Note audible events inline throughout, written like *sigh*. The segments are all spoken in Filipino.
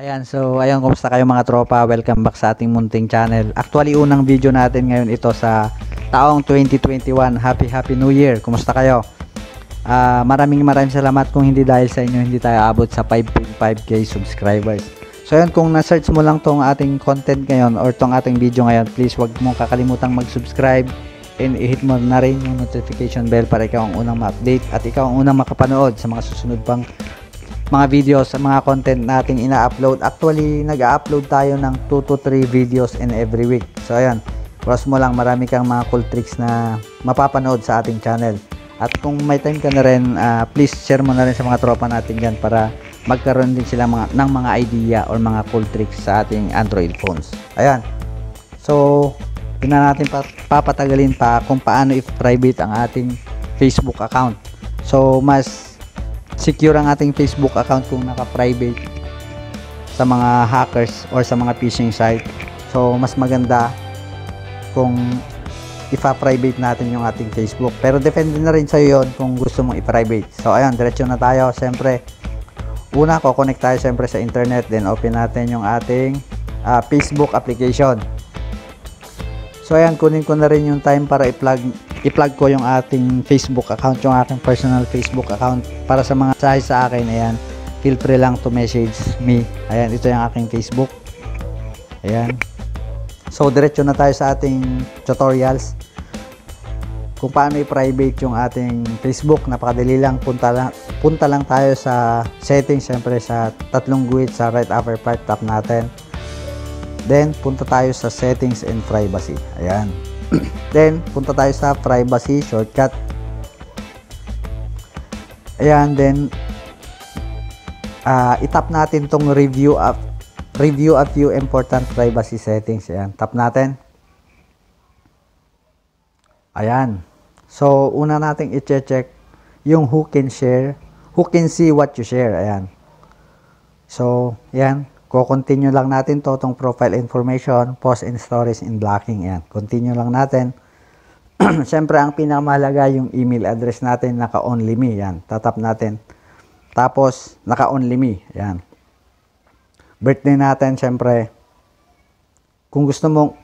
Ayan, so ayun, kumusta kayo mga tropa? Welcome back sa ating munting channel. Actually, unang video natin ngayon ito sa taong 2021. Happy Happy New Year. Kumusta kayo? Ah, maraming maraming salamat kung hindi dahil sa inyo hindi tayo abot sa 5.5k subscribers. So ayun, kung na-search mo lang tong ating content ngayon or tong ating video ngayon, please wag mong kakalimutang mag-subscribe and i-hit mo na rin yung notification bell para ikaw ang unang ma-update at ikaw ang unang makapanood sa mga susunod pang mga videos mga content nating ina-upload. Actually, nag-upload tayo ng 2 to 3 videos in every week. So ayan, cross mo lang marami kang mga cool tricks na mapapanood sa ating channel. At kung may time ka na rin, ah, please share mo na rin sa mga tropa natin dyan para magkaroon din sila mga, ng mga idea or mga cool tricks sa ating Android phones. Ayan. So, hindi na natin pa, papatagalin pa kung paano i-private ang ating Facebook account. So, mas secure ang ating Facebook account kung naka-private sa mga hackers or sa mga phishing site. So, mas maganda kung ipa-private natin yung ating Facebook. Pero depende na rin sa'yo yun kung gusto mong i-private. So, ayun, diretso na tayo. Siyempre, una, ko-connect tayo siyempre sa internet. Then, open natin yung ating ah, Facebook application. So, ayan, kunin ko na rin yung time para i-plug i-plug ko yung ating Facebook account, yung aking personal Facebook account para sa mga mensahe sa akin, ayan, feel free lang to message me. Ayan, ito yung aking Facebook. Ayan. So, diretso na tayo sa ating tutorials kung paano i-private yung ating Facebook. Napakadali lang. Punta lang, punta lang tayo sa settings, syempre sa tatlong guhit sa right upper part, tap natin. Then, punta tayo sa settings and privacy. Ayan. *clears throat* Then, punta tayo sa privacy shortcut. Ayan, then ah itap natin tong review of review a few important privacy settings. Ayan, tap natin. Ayan. So, una nating i-check yung who can share, who can see what you share. Ayan. So, ayan. Ko-continue lang natin to, tong profile information, post and stories in blocking. Ayan. Continue lang natin. *clears throat* Siyempre, ang pinakamahalaga yung email address natin, naka-only me. Yan. Tatap natin. Tapos, naka-only me. Yan. Birthday natin, siyempre. Kung gusto mong,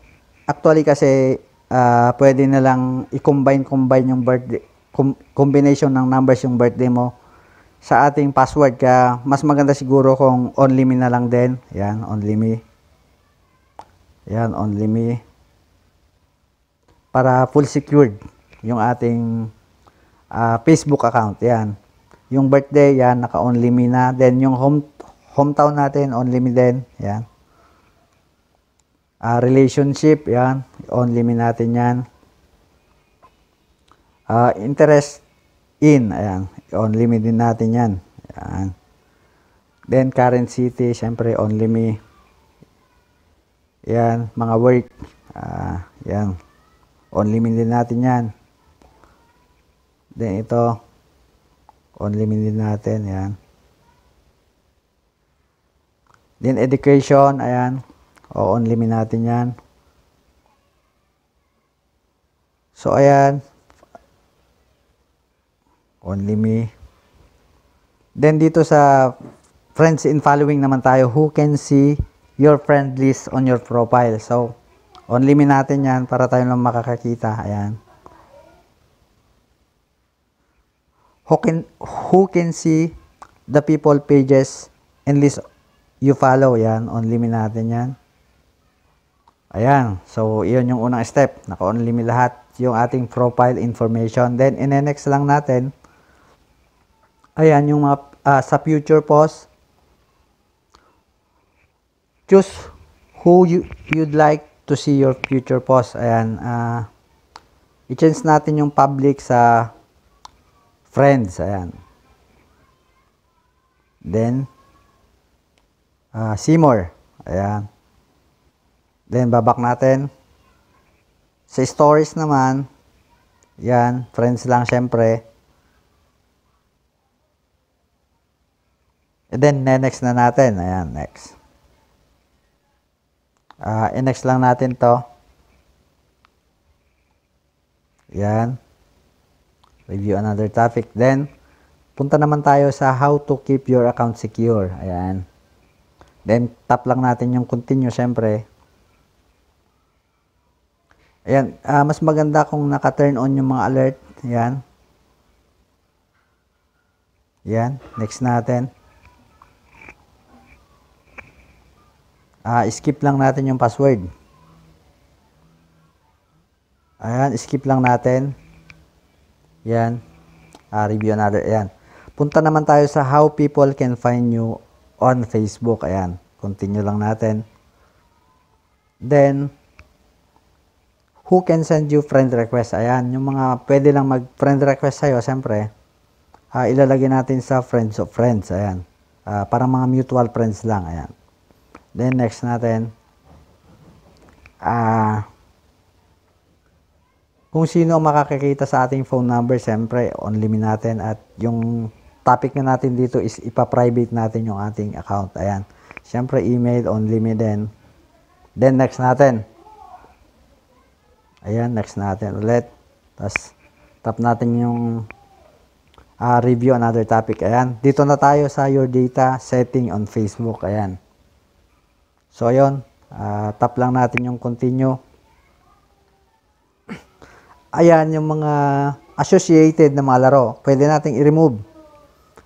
actually kasi, ah, pwede na lang i-combine-combine yung birthday, com- combination ng numbers yung birthday mo sa ating password. Kaya, mas maganda siguro kung only me na lang din. Yan, only me. Yan, only me para full secured yung ating ah, Facebook account. Yan. Yung birthday, yan, naka-only me na. Then, yung home, hometown natin, only me din. Yan. Ah, relationship, yan. Only me natin yan. Ah, interest in, ayan. Only me din natin yan. Yan. Then, current city, syempre, only me. Yan, mga work. Ah, yan. Only me din natin yan. Then ito, only me din natin, yan. Then education, ayan. O, only me natin yan. So, ayan. Only me. Then dito sa friends and following naman tayo, who can see your friend list on your profile. So, only me natin yan para tayo lang makakakita. Ayan. Who can, who can see the people pages and list you follow. Yan. Only me natin yan. Ayan. So, iyon yung unang step. Naka-only me lahat yung ating profile information. Then, in-next lang natin. Ayan, yung mga ah, sa future post. Choose who you, you'd like to see your future post. Ayan. ah i-change natin yung public sa friends. Ayan. Then, ah see more. Ayan. Then, babak natin. Sa stories naman, yan, friends lang syempre. And then, next na natin. Ayan, next. Ah, next lang natin to. Yan. Review another topic. Then, punta naman tayo sa how to keep your account secure. Ayan. Then, tap lang natin yung continue, syempre. Ayan, ah, mas maganda kung naka-turn on yung mga alert. Ayan. Ayan, next natin. Ah, skip lang natin yung password. Ayan, skip lang natin. Yan. Ah, review another. Ayan. Punta naman tayo sa how people can find you on Facebook. Ayan. Continue lang natin. Then, who can send you friend request? Ayan. Yung mga pwede lang mag-friend request sa'yo, siyempre, ah, ilalagay natin sa friends of friends. Ayan. Ah, parang mga mutual friends lang. Ayan. Then, next natin. Ah, kung sino ang makakakita sa ating phone number, siyempre, on limit natin. At yung topic na natin dito is ipa-private natin yung ating account. Ayan. Siyempre, email, on limit din. Then, next natin. Ayan, next natin ulit. Tapos, tap natin yung ah, review another topic. Ayan. Dito na tayo sa your data setting on Facebook. Ayan. So, ayun. Ah, tap lang natin yung continue *clears throat* ayan yung mga associated na mga laro. Pwede nating i-remove.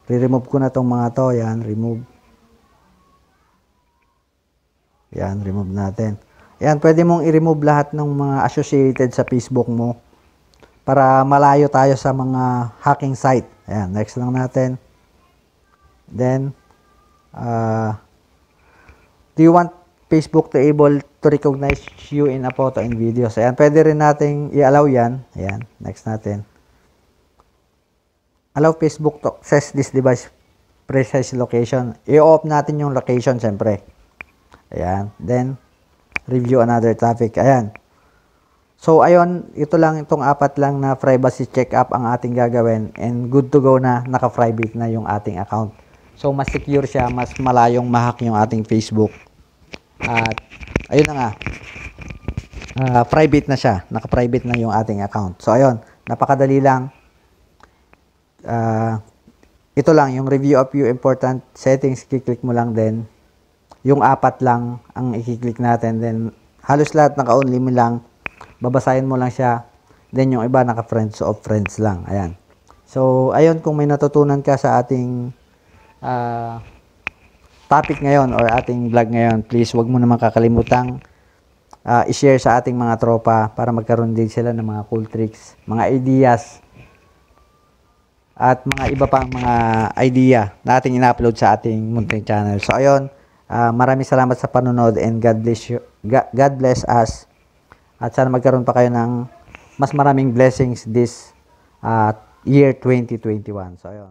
Re-remove ko na tong mga to. Yan, remove. Yan, remove natin. Yan, pwede mong i-remove lahat ng mga associated sa Facebook mo para malayo tayo sa mga hacking site. Ayan, next lang natin. Then, uh, do you want Facebook to able to recognize you in a photo and videos. Ayan, pwede rin nating i-allow yan. Ayan, next natin. Allow Facebook to access this device precise location. I-off natin yung location, siyempre. Ayan. Then, review another topic. Ayan. So, ayun, ito lang, itong apat lang na privacy check-up ang ating gagawin and good to go na, naka-private na yung ating account. So, mas secure siya, mas malayong mahak yung ating Facebook. At, ayun na nga, Ah, private na siya, naka-private na yung ating account. So, ayun, napakadali lang. Ah, ito lang, yung review of few important settings, kiklik mo lang din. Yung apat lang ang ikiklik natin. Then, halos lahat naka-only mo lang. Babasahin mo lang siya. Then, yung iba naka-friends of friends lang. Ayan. So, ayun, kung may natutunan ka sa ating ah, topic ngayon or ating vlog ngayon, please wag mo naman kakalimutang ah, i-share sa ating mga tropa para magkaroon din sila ng mga cool tricks, mga ideas, at mga iba pang mga idea na ating ina-upload sa ating munting channel. So ayun, ah, maraming salamat sa panonood and God bless you. God, bless us. At sana magkaroon pa kayo ng mas maraming blessings this ah, year 2021. So ayun.